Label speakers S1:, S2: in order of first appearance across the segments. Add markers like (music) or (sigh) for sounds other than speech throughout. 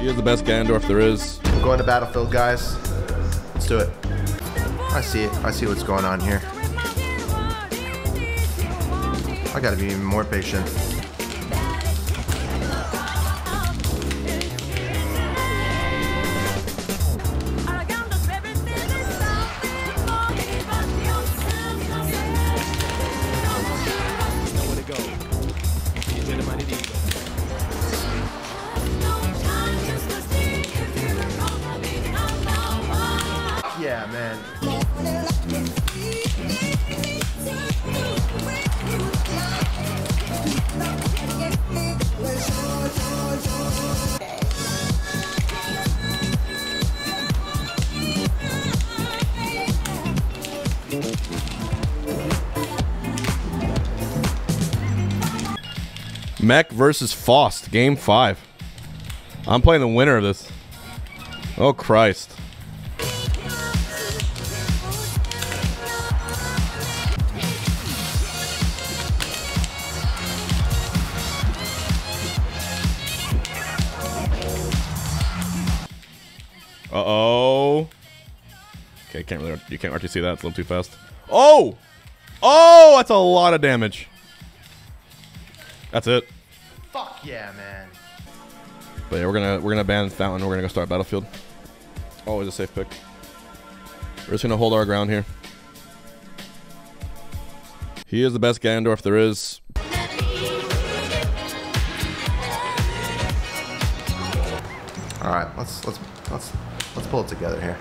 S1: He is the best Ganondorf there is.
S2: We're going to Battlefield, guys. Let's do it. I see it. I see what's going on here. I gotta be even more patient.
S1: Mekk versus Faust, game five. I'm playing the winner of this. Oh Christ. Uh oh. Okay, can't really you can't see that. It's a little too fast. Oh! Oh, that's a lot of damage. That's it.
S2: Fuck yeah, man.
S1: But yeah, we're gonna we're gonna ban Fountain. We're gonna go start Battlefield. Always a safe pick. We're just gonna hold our ground here. He is the best Ganondorf there is.
S2: All right, let's let's let's let's pull it together here.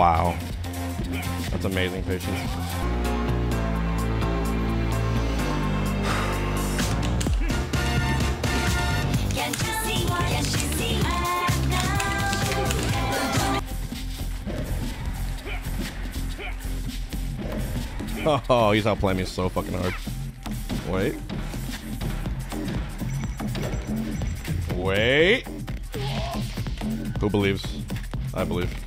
S1: Wow. That's amazing patience. (laughs) Oh, he's outplaying me so fucking hard. Wait. Wait. Who believes? I believe.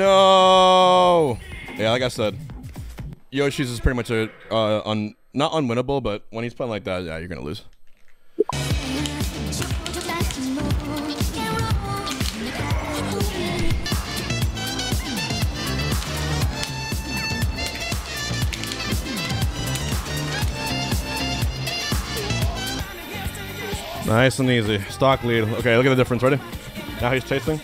S1: No. Yeah, like I said, Yoshi's is pretty much a uh, un not unwinnable, but when he's playing like that, yeah, you're gonna lose. Nice and easy. Stock lead. Okay, look at the difference. Ready? Now he's chasing.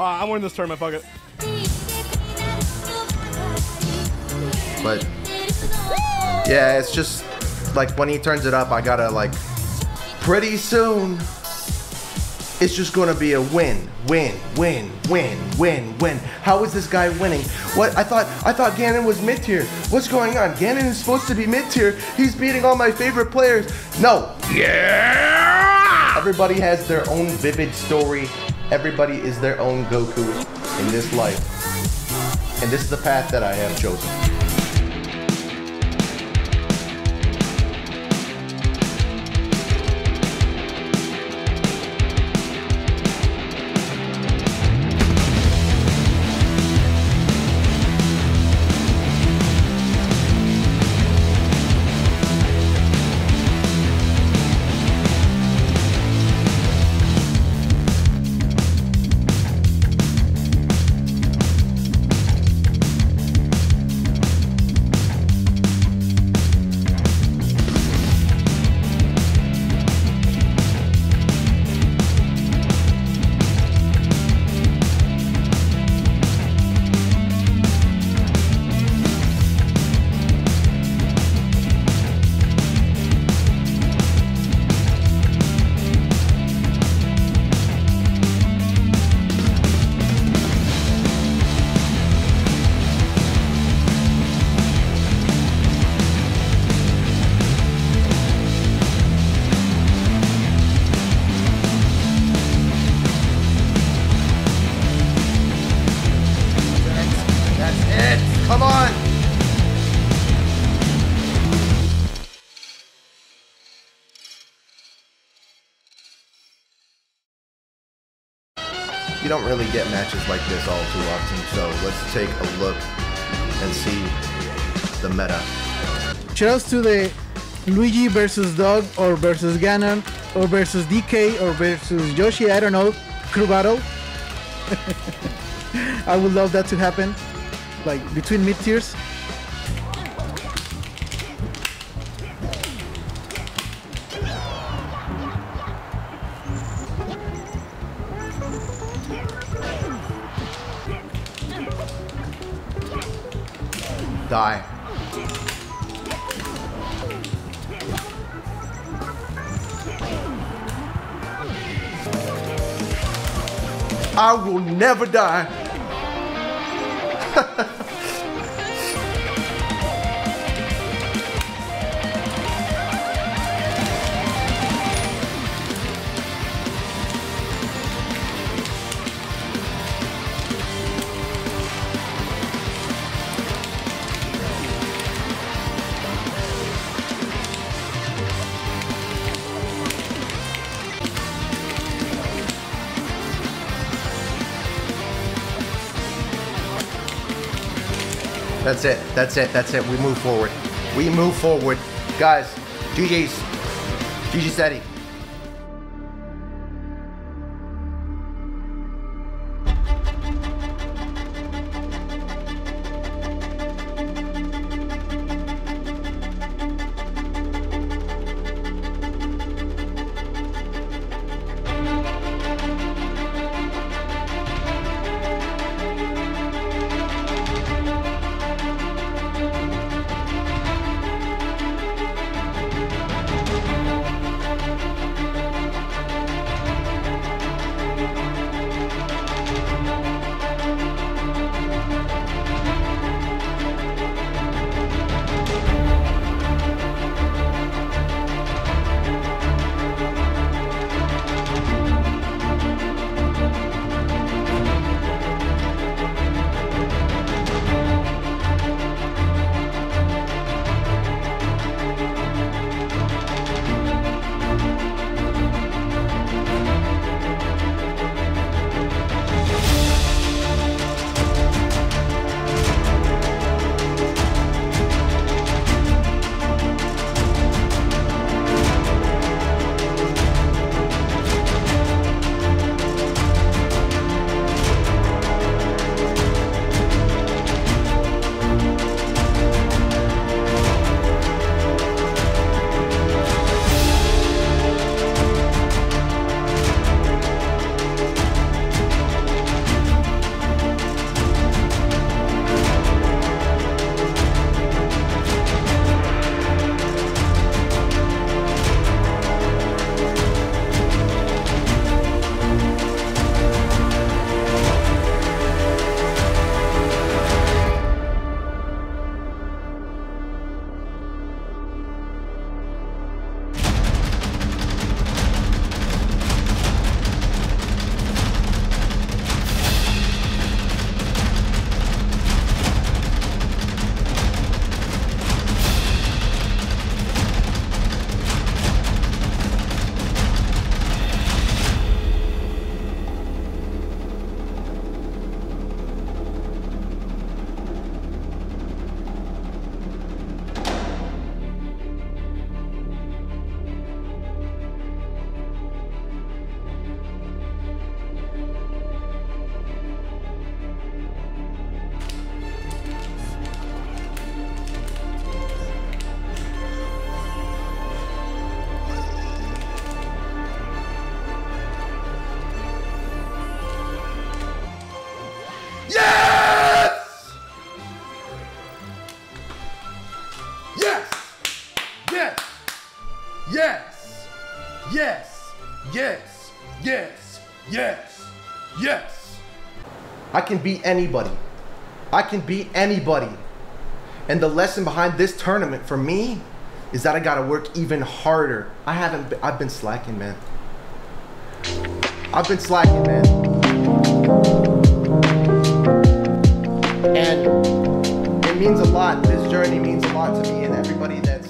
S1: Uh, I'm winning this tournament, fuck it.
S2: But yeah, it's just like when he turns it up, I gotta like pretty soon. it's just going to be a win, win, win, win, win, win. How is this guy winning? What I thought I thought Ganon was mid tier. What's going on? Ganon is supposed to be mid tier. He's beating all my favorite players. No. Yeah. Everybody has their own vivid story. Everybody is their own Goku in this life. And this is the path that I have chosen. Don't really get matches like this all too often, so let's take a look and see the meta.
S3: Shoutouts to the Luigi versus Doc or versus Ganon or versus DK or versus Yoshi, I don't know, crew battle. (laughs) I would love that to happen. Like between mid tiers.
S2: Die. I will never die. (laughs) That's it. That's it. That's it. We move forward. We move forward. Guys, GG's. GG steady. Can beat anybody. I can beat anybody. And the lesson behind this tournament for me is that I gotta work even harder. I haven't. Been, I've been slacking, man. I've been slacking, man. And it means a lot. This journey means a lot to me and everybody that